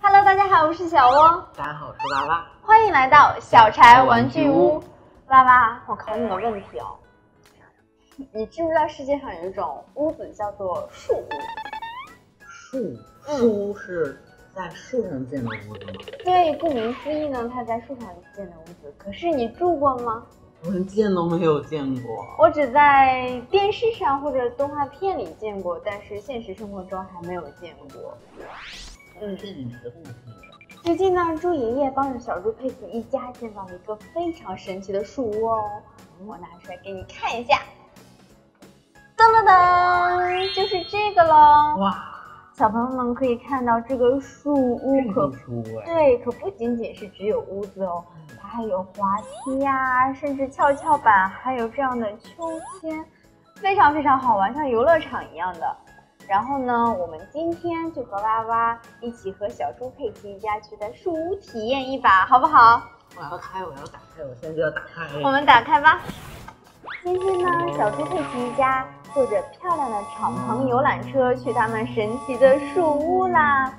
Hello，大家好，我是小窝，大家好，我是娃娃。欢迎来到小柴玩具屋。娃娃，我考你个问题哦，你知不知道世界上有一种屋子叫做树屋？树树屋是在树上建的屋子吗？对，顾名思义呢，它在树上建的屋子。可是你住过吗？我连见都没有见过。我只在电视上或者动画片里见过，但是现实生活中还没有见过。嗯，最近呢，猪爷爷帮着小猪佩奇一家建造了一个非常神奇的树屋哦，我拿出来给你看一下。噔噔噔，就是这个喽！哇，小朋友们可以看到这个树屋可对，可不仅仅是只有屋子哦，它还有滑梯呀，甚至跷跷板，还有这样的秋千，非常非常好玩，像游乐场一样的。然后呢，我们今天就和娃娃一起和小猪佩奇一家去在树屋体验一把，好不好？我要开，我要打开，我现在就要打开。我们打开吧。今天呢，小猪佩奇一家坐着漂亮的敞篷游览车去他们神奇的树屋啦。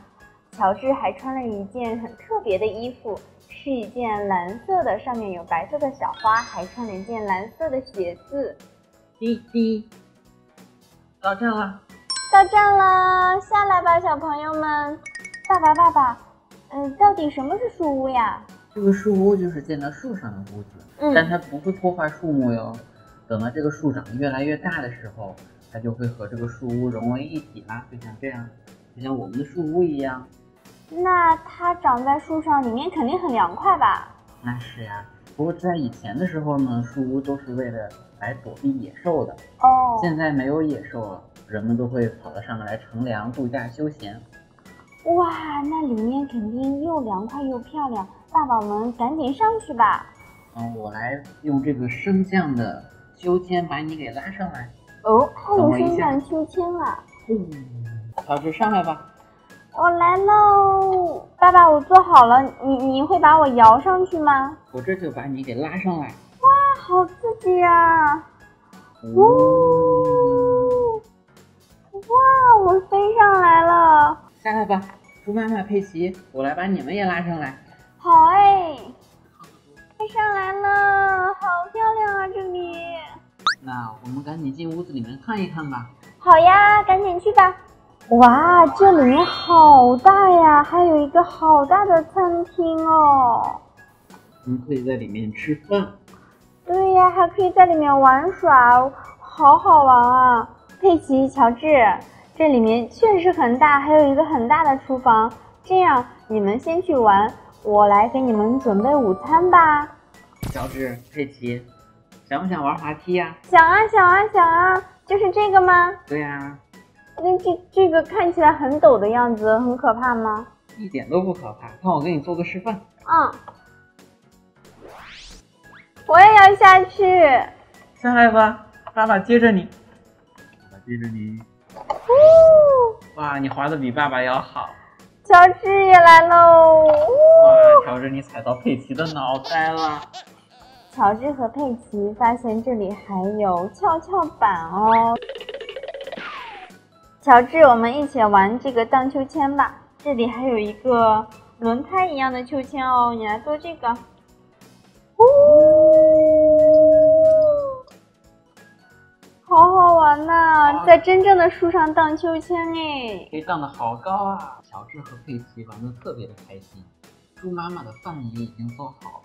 乔治还穿了一件很特别的衣服，是一件蓝色的，上面有白色的小花，还穿了一件蓝色的鞋子。滴滴，到站了。到站了，下来吧，小朋友们。爸爸，爸爸，嗯，到底什么是树屋呀？这个树屋就是建在树上的屋子，嗯，但它不会破坏树木哟。等到这个树长得越来越大的时候，它就会和这个树屋融为一体啦，就像这样，就像我们的树屋一样。那它长在树上，里面肯定很凉快吧？那是呀。不过在以前的时候呢，树屋都是为了来躲避野兽的。哦。现在没有野兽了。人们都会跑到上面来乘凉、度假、休闲。哇，那里面肯定又凉快又漂亮，爸爸们赶紧上去吧。嗯，我来用这个升降的秋千把你给拉上来。哦，还有升降秋千了！嗯，乔治上来吧。我来喽，爸爸，我坐好了，你你会把我摇上去吗？我这就把你给拉上来。哇，好刺激呀！呜。哇，我飞上来了！下来吧，猪妈妈佩奇，我来把你们也拉上来。好哎，飞上来了，好漂亮啊这里。那我们赶紧进屋子里面看一看吧。好呀，赶紧去吧。哇，这里面好大呀，还有一个好大的餐厅哦。我们可以在里面吃饭。对呀，还可以在里面玩耍，好好玩啊。佩奇、乔治，这里面确实很大，还有一个很大的厨房。这样，你们先去玩，我来给你们准备午餐吧。乔治、佩奇，想不想玩滑梯呀？想啊，想啊，想啊！就是这个吗？对呀。那这这个看起来很陡的样子，很可怕吗？一点都不可怕，看我给你做个示范。嗯。我也要下去。下来吧，爸爸接着你。爸爸接着你，哇，你滑的比爸爸要好。乔治也来喽！哇，乔治你踩到佩奇的脑袋了。乔治和佩奇发现这里还有跷跷板哦。乔治，我们一起玩这个荡秋千吧。这里还有一个轮胎一样的秋千哦，你来做这个。好好玩呐，在真正的树上荡秋千哎，可以荡得好高啊！乔治和佩奇玩的特别的开心。猪妈妈的饭也已经做好了，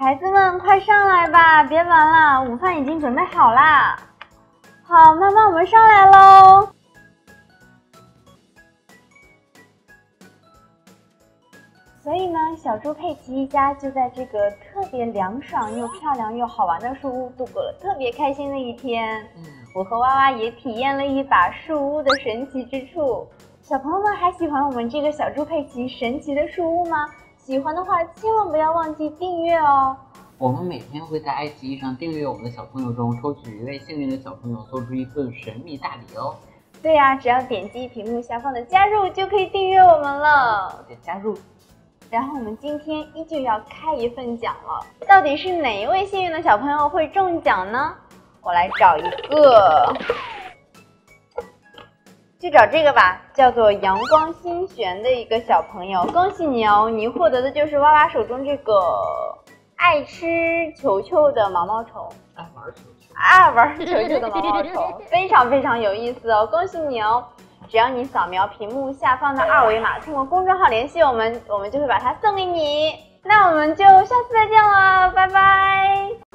孩子们快上来吧，别玩了，午饭已经准备好啦。好，妈妈我们上来喽。所以呢，小猪佩奇一家就在这个特别凉爽又漂亮又好玩的树屋度过了特别开心的一天。嗯，我和娃娃也体验了一把树屋的神奇之处。小朋友们还喜欢我们这个小猪佩奇神奇的树屋吗？喜欢的话，千万不要忘记订阅哦。我们每天会在爱奇艺上订阅我们的小朋友中抽取一位幸运的小朋友，送出一份神秘大礼哦。对呀，只要点击屏幕下方的加入就可以订阅我们了。点加入。然后我们今天依旧要开一份奖了，到底是哪一位幸运的小朋友会中奖呢？我来找一个，就找这个吧，叫做阳光心璇的一个小朋友，恭喜你哦！你获得的就是娃娃手中这个爱吃球球的毛毛虫，爱玩球球，爱玩球球的毛毛虫，非常非常有意思哦！恭喜你哦！只要你扫描屏幕下方的二维码，通过公众号联系我们，我们就会把它送给你。那我们就下次再见了，拜拜。